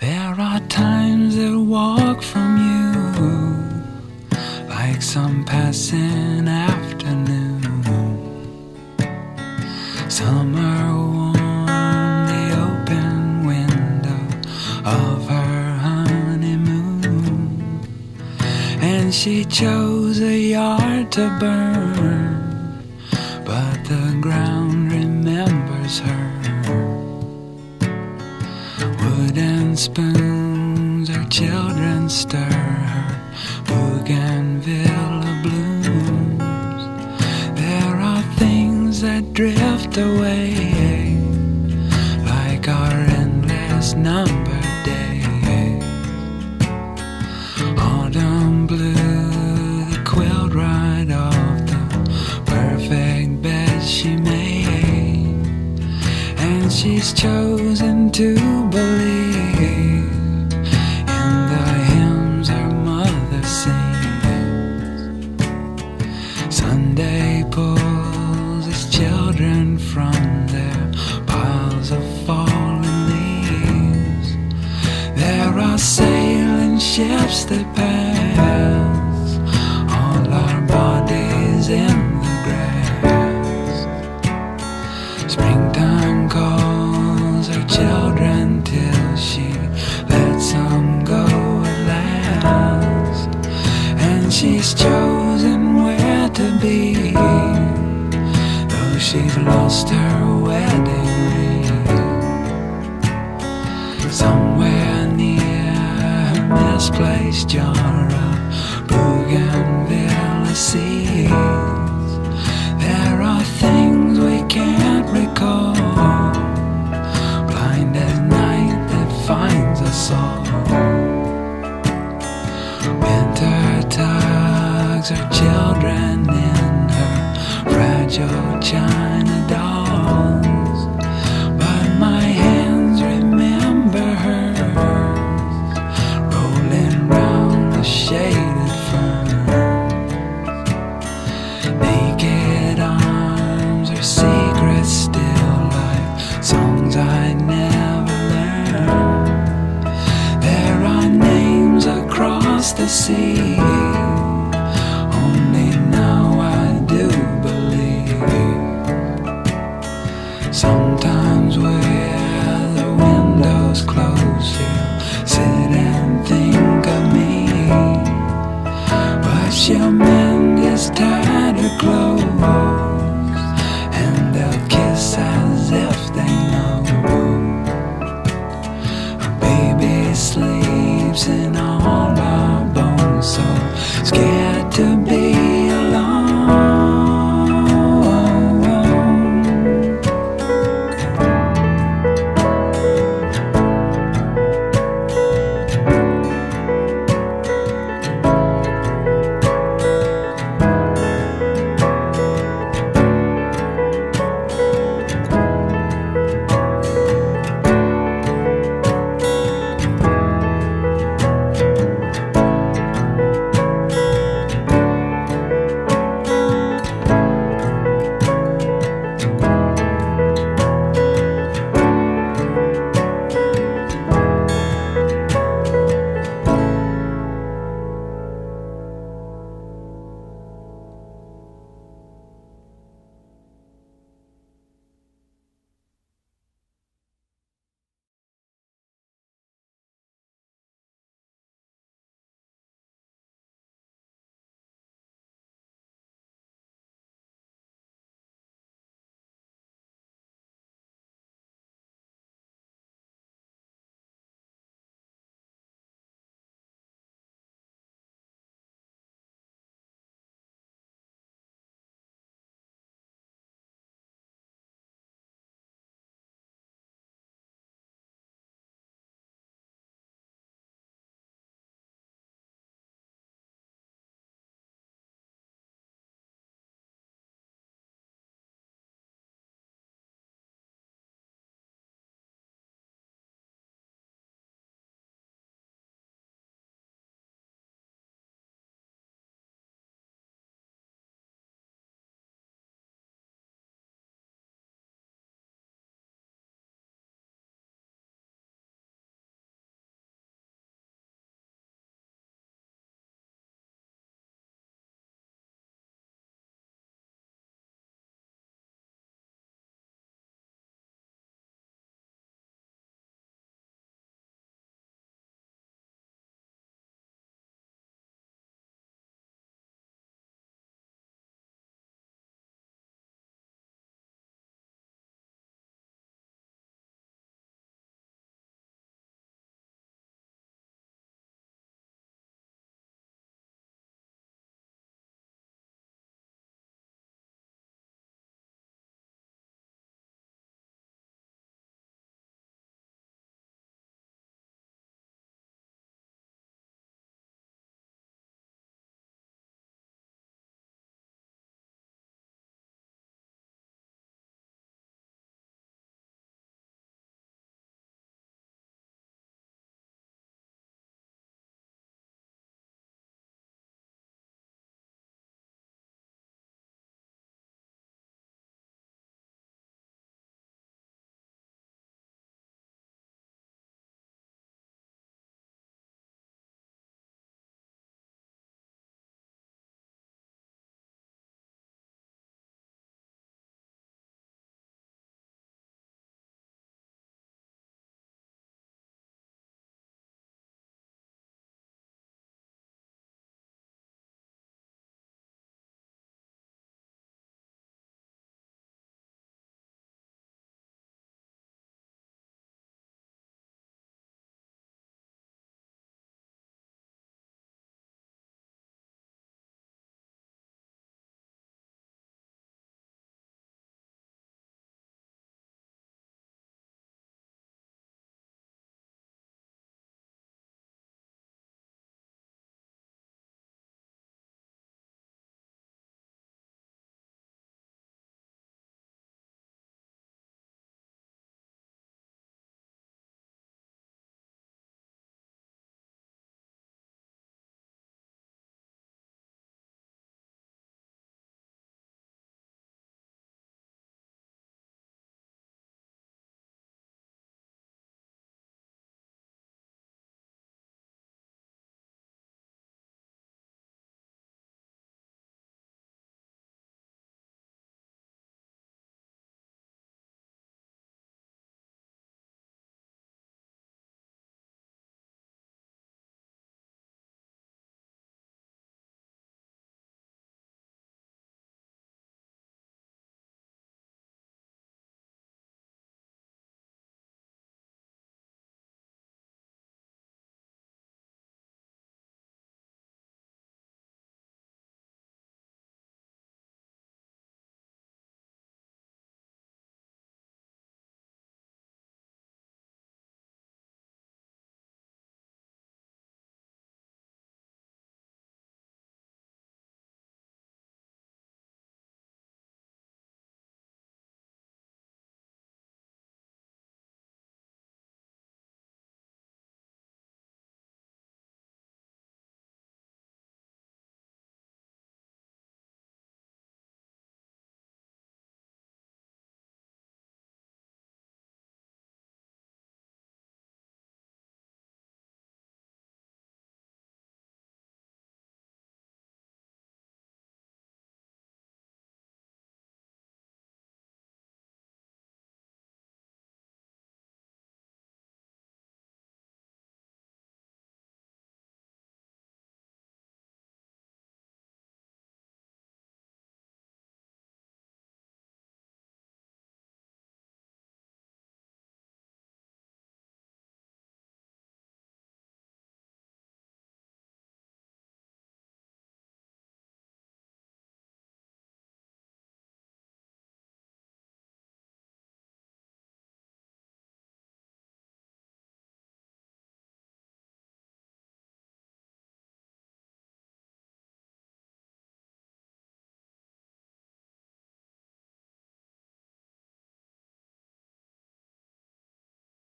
There are times that walk from you like some passing afternoon. Summer warm the open window of her honeymoon, and she chose a yard to burn, but the ground remembers her. Wooden spoons, her children stir her bougainvillea blooms. There are things that drift away she's chosen to believe in the hymns her mother sings. Sunday pulls its children from their piles of fallen leaves. There are sailing ships that pass china dolls. But my hands remember hers, rolling round the shaded fern. Naked arms are secrets still like songs I never learned. There are names across the sea. dreams and all